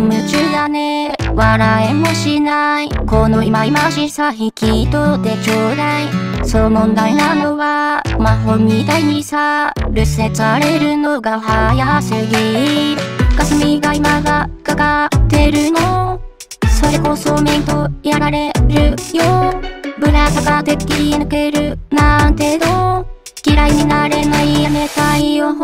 夢中だね。笑えもしない。この今々しさ引き取ってちょうだい。そう問題なのは魔法みたいにさ留守されるのが早すぎ。霞が今がかかってるの。それこそ面とやられるよ。ぶら下がって切り抜けるなんてどう。嫌いになれないやめたいよ。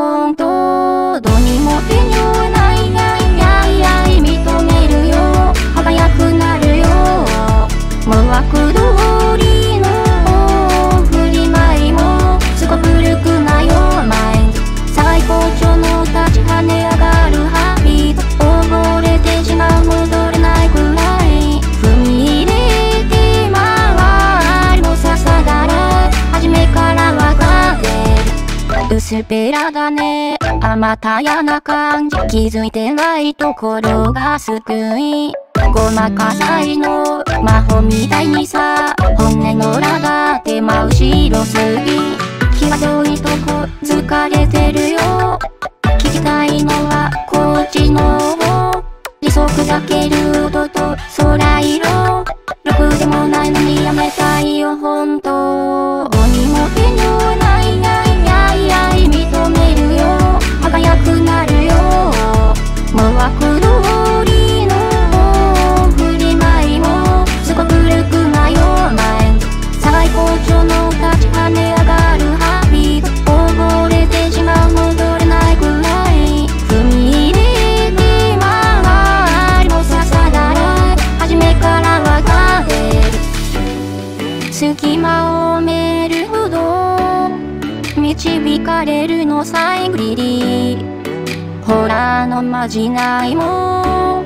薄っぺらだね。あまたやな感じ。気づいてないところが救い。ごまかさいの。魔法みたいにさ。本音の裏が手真後ろすぎ。際どいとこ疲れてるよ。聞きたいのはこっちの方。利息だける音と隙間を埋めるほど導かれるの最後リリほらのまじないも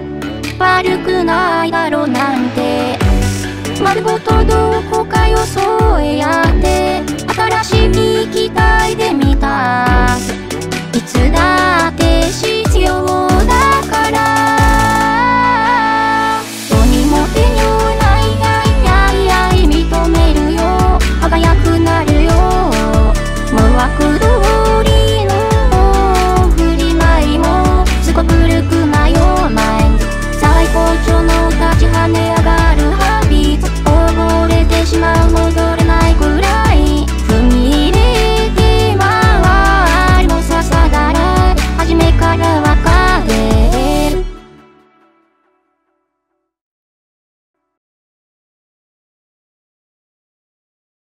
悪くないだろうなんて。丸ごとどこかよそへ